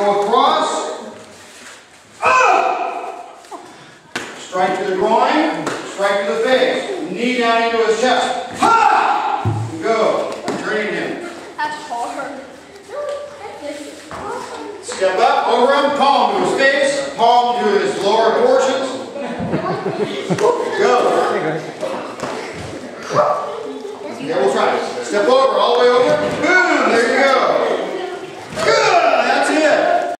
Go across. Strike to the groin, strike to the face. Knee down into his chest. Ha! Go. Turning him. That's hard. Step up, over him, palm to his face, palm to his lower portions. Go. Yeah, we'll try it. Step over, all the way over. Go.